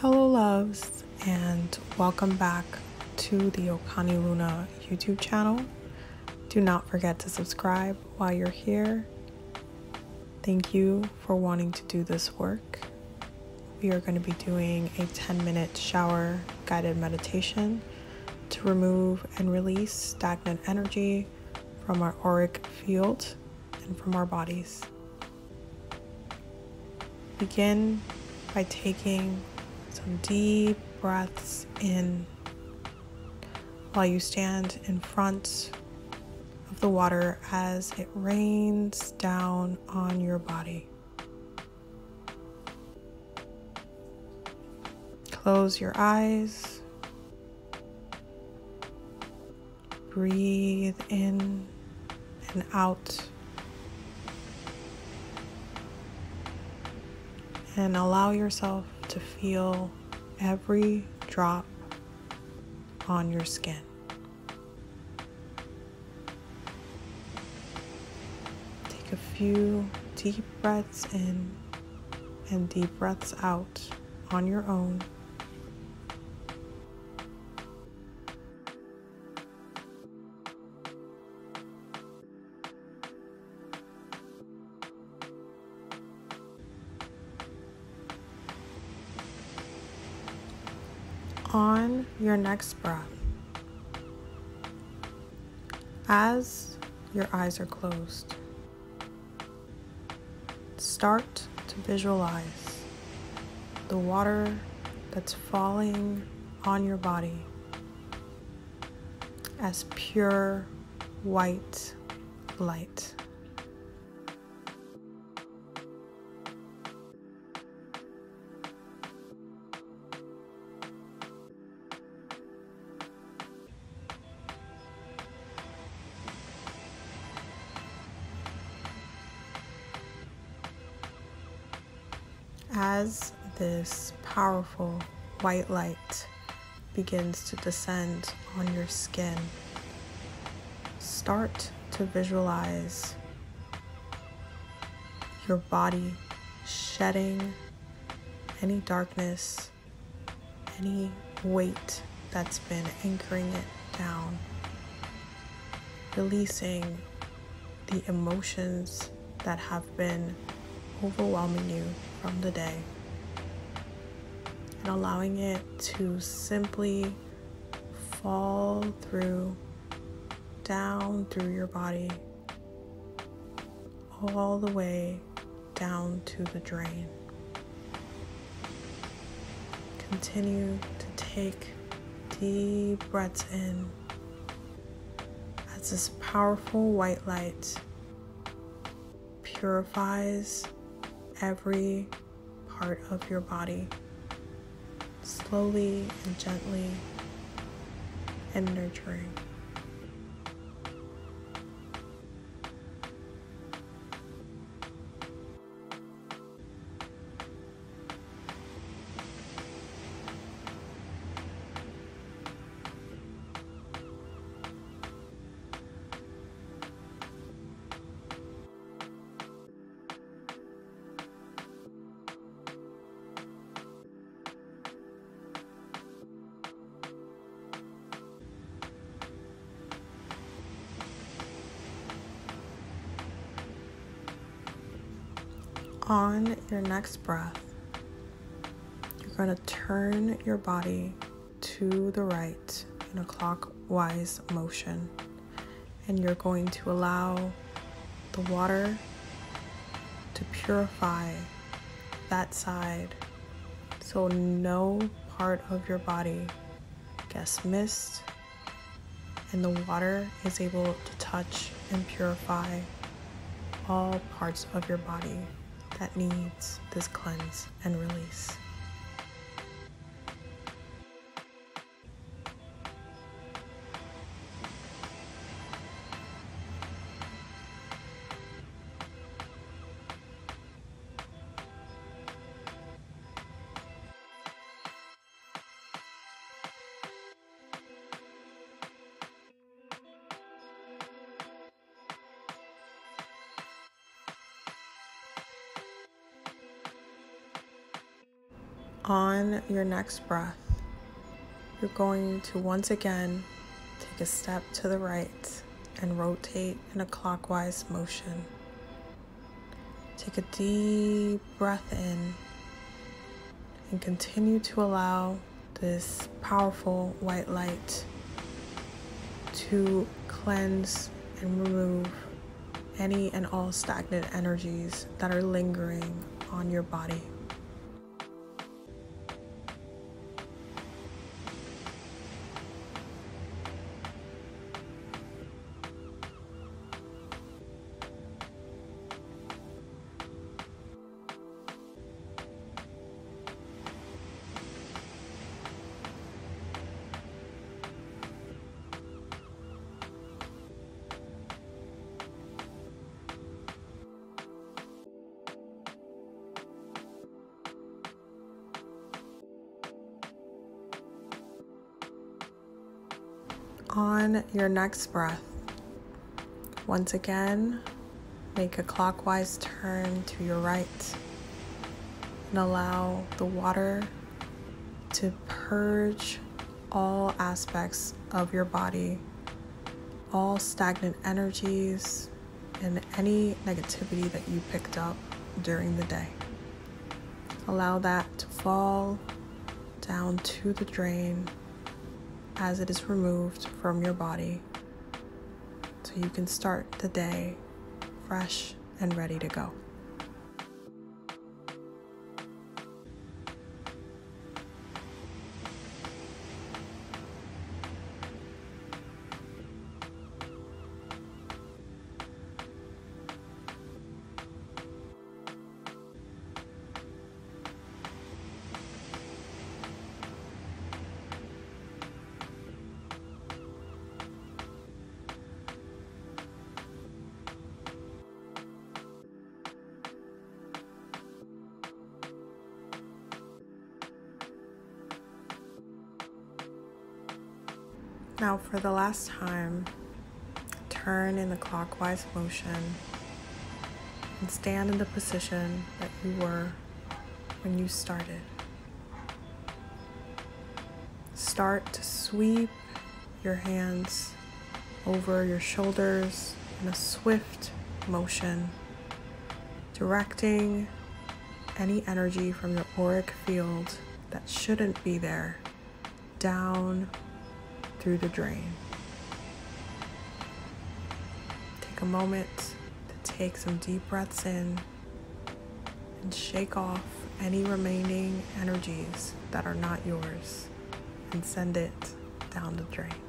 Hello, loves, and welcome back to the Okani Luna YouTube channel. Do not forget to subscribe while you're here. Thank you for wanting to do this work. We are going to be doing a 10 minute shower guided meditation to remove and release stagnant energy from our auric field and from our bodies. Begin by taking deep breaths in while you stand in front of the water as it rains down on your body. Close your eyes. Breathe in and out. And allow yourself to feel every drop on your skin. Take a few deep breaths in and deep breaths out on your own. On your next breath, as your eyes are closed, start to visualize the water that's falling on your body as pure white light. As this powerful white light begins to descend on your skin, start to visualize your body shedding any darkness, any weight that's been anchoring it down, releasing the emotions that have been overwhelming you from the day and allowing it to simply fall through, down through your body, all the way down to the drain. Continue to take deep breaths in as this powerful white light purifies every part of your body slowly and gently and nurturing. On your next breath, you're going to turn your body to the right in a clockwise motion. And you're going to allow the water to purify that side so no part of your body gets missed and the water is able to touch and purify all parts of your body that needs this cleanse and release. On your next breath, you're going to once again take a step to the right and rotate in a clockwise motion. Take a deep breath in and continue to allow this powerful white light to cleanse and remove any and all stagnant energies that are lingering on your body. On your next breath, once again, make a clockwise turn to your right and allow the water to purge all aspects of your body, all stagnant energies, and any negativity that you picked up during the day. Allow that to fall down to the drain as it is removed from your body so you can start the day fresh and ready to go. Now, for the last time, turn in the clockwise motion and stand in the position that you were when you started. Start to sweep your hands over your shoulders in a swift motion, directing any energy from your auric field that shouldn't be there down through the drain. Take a moment to take some deep breaths in and shake off any remaining energies that are not yours and send it down the drain.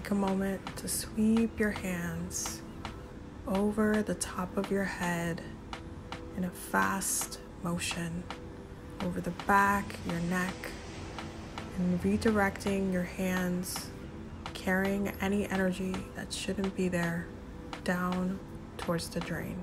Take a moment to sweep your hands over the top of your head in a fast motion over the back, your neck, and redirecting your hands, carrying any energy that shouldn't be there down towards the drain.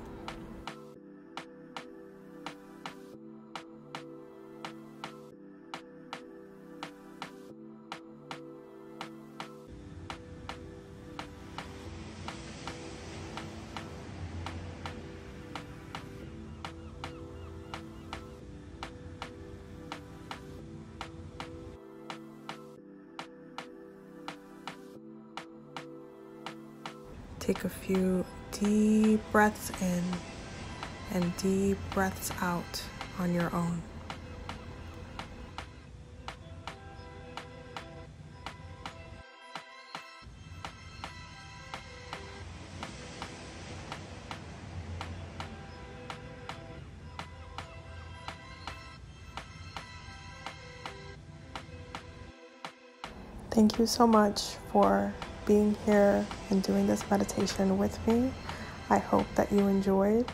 Take a few deep breaths in and deep breaths out on your own. Thank you so much for being here and doing this meditation with me. I hope that you enjoyed,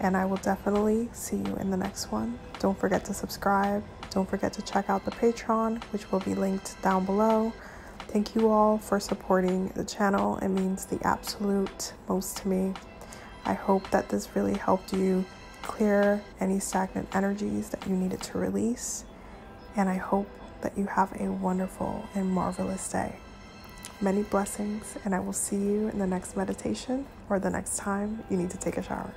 and I will definitely see you in the next one. Don't forget to subscribe. Don't forget to check out the Patreon, which will be linked down below. Thank you all for supporting the channel. It means the absolute most to me. I hope that this really helped you clear any stagnant energies that you needed to release. And I hope that you have a wonderful and marvelous day. Many blessings, and I will see you in the next meditation or the next time you need to take a shower.